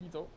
你走。